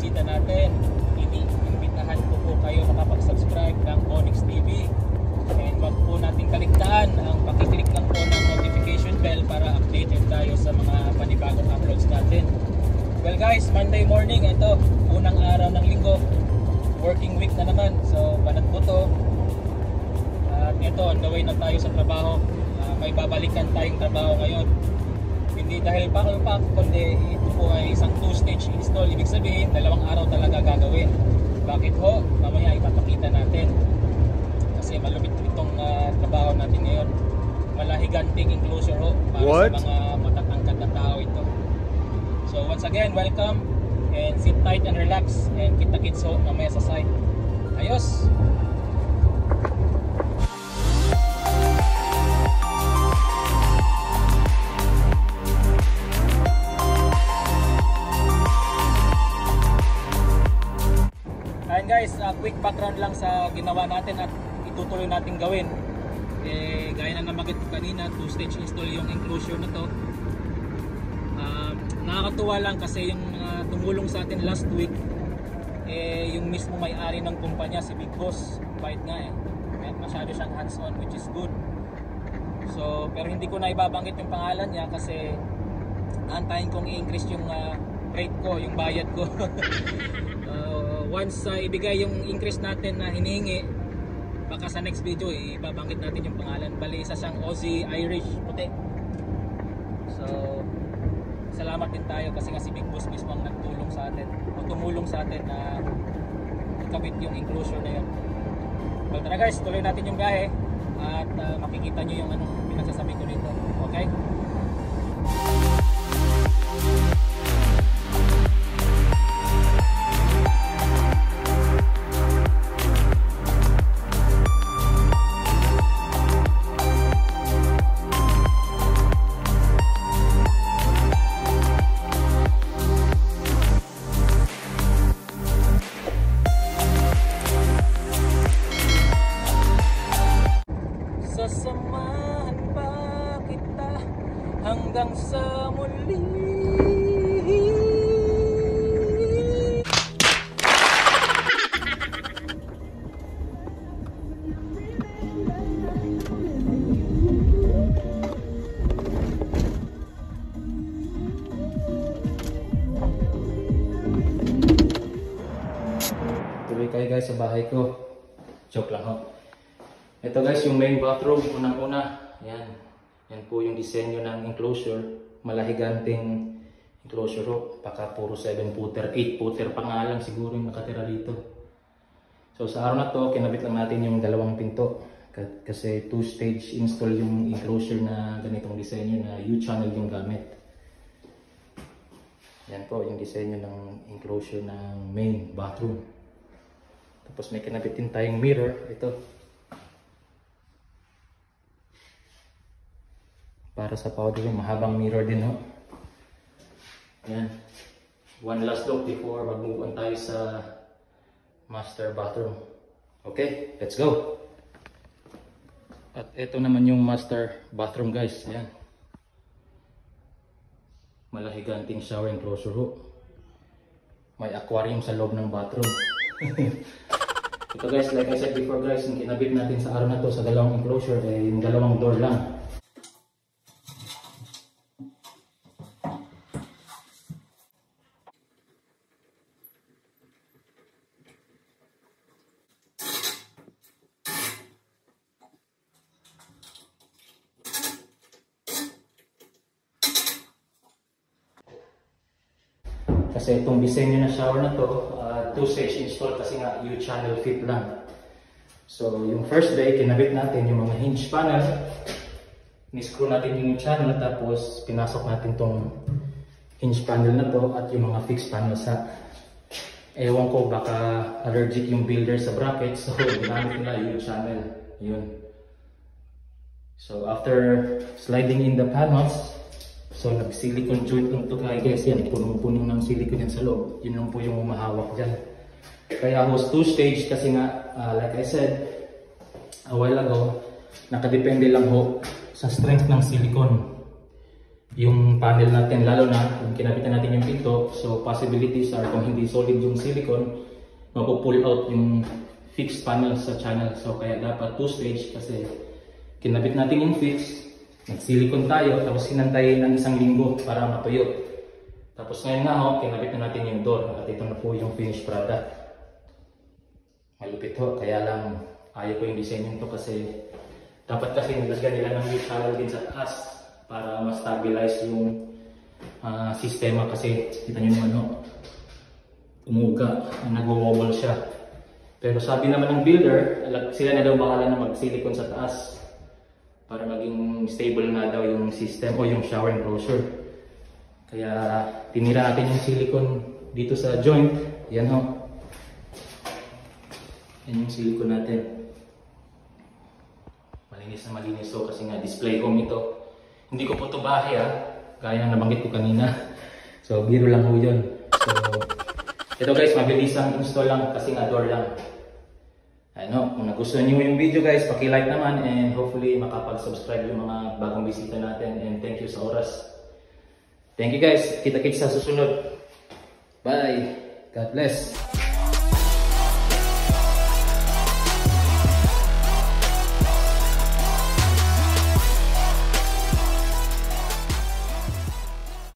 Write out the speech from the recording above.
bisita natin, ini-imbitahan ko po kayo makapag-subscribe ng Conix TV. And wag po natin kaligtaan ang pakiclick lang po ng notification bell para updated tayo sa mga panibagong uploads natin. Well guys, Monday morning, ito, unang araw ng linggo. Working week na naman. So, banat po to. At ito, on the way na tayo sa trabaho. Ah, may babalikan tayong trabaho ngayon. Hindi dahil pack-pack, kundi ito po ay isang two-stage install. Ibig sabihin, dalawang araw talaga gagawin. Bakit ho? Mamaya ipapakita natin. Kasi malupit itong ah, trabaho natin ngayon. Malahiganting enclosure ho. Para What? sa mga matatangkad na tao ito. So once again, welcome. And sit tight and relax. And kita-kits ho mamaya sa site. Ayos! Ginawa natin at itutuloy natin gawin. Eh, gaya na nabanggit ko kanina, two-stage install yung enclosure na to. Ah, nakakatuwa lang kasi yung mga tumulong sa atin last week, eh, yung mismo may-ari ng kumpanya, si Big Boss, bait nga eh. At masyado siyang hands-on which is good. So, pero hindi ko na ibabanggit yung pangalan niya kasi antayin kong i-increase yung ah, rate ko, yung bayad ko. Once uh, ibigay yung increase natin na hinihingi, baka sa next video eh, natin yung pangalan. Bali, isa siyang Aussie Irish puti. So, salamat din tayo kasi nga si Big Boss mismo ang nagtulong sa atin o tumulong sa atin na ikabit yung enclosure na yun. Well, tara guys, tuloy natin yung biyahe at uh, makikita nyo yung anong pinagsasabi ko dito. Okay? Hanggang sa muli. Tuloy guys sa bahay ko. Joke lang ho. Ito guys, yung main bathroom, unang-una. Yan. Yan po yung disenyo ng enclosure. Malahiganting enclosure ho. Baka puro 7 footer, 8 footer pa nga lang siguro yung nakatira dito. So sa araw na to, kinabit lang natin yung dalawang pinto. Ka- Kasi two-stage install yung enclosure na ganitong disenyo na U-channel yung gamit. Yan po yung disenyo ng enclosure ng main bathroom. Tapos may kinabit din tayong mirror. Ito. Para sa powder room. Mahabang mirror din ho. Ayan. One last look before mag-move on tayo sa master bathroom. Okay, let's go! At ito naman yung master bathroom guys. Ayan. Malahiganting shower enclosure ho. May aquarium sa loob ng bathroom. ito guys, like I said before guys, yung kinabit natin sa araw na to sa dalawang enclosure, eh, yung dalawang door lang. Kasi itong disenyo na shower na to, uh, two-stage install kasi nga U-channel fit lang. So yung first day, kinabit natin yung mga hinge panel. Ni-screw natin yung channel tapos pinasok natin tong hinge panel na to at yung mga fixed panel sa ewan ko baka allergic yung builder sa bracket so ginamit nila yung channel yun so after sliding in the panels So nag-silicone joint lang to guys yan. Punong-puno ng silicone yan sa loob. Yun lang po yung umahawak dyan. Kaya host two stage kasi nga, uh, like I said a while ago, nakadepende lang ho sa strength ng silicone yung panel natin lalo na kung kinabitan natin yung pinto so possibilities are kung hindi solid yung silicone mapupull out yung fixed panel sa channel so kaya dapat two stage kasi kinabit natin yung fix nag-silicone tayo tapos sinantayin ng isang linggo para matuyo. Tapos ngayon nga ho kinabit na natin yung door. At ito na po yung finished product. Malupit ho kaya lang ayaw ko yung design nito kasi dapat kasi nilagyan nila ng new channel din sa taas para mas stabilize yung ah, sistema kasi kita nyo naman ho umuga nagwo-wobble siya. Pero sabi naman ng builder sila na daw bahala na mag-silicone sa taas para maging stable na daw yung system o yung shower enclosure. Kaya tinira natin yung silicone dito sa joint. Yan ho. Yan yung silicone natin. Malinis na malinis to kasi nga display home ito. Hindi ko po ito bahay ha gaya ng nabanggit ko kanina. So biro lang ho yun. So ito guys mabilis ang install lang kasi nga door lang ano kung nagustuhan niyo yung video guys paki-like naman and hopefully makapag-subscribe yung mga bagong bisita natin and thank you sa oras. Thank you guys. Kita-kits sa susunod. Bye. God bless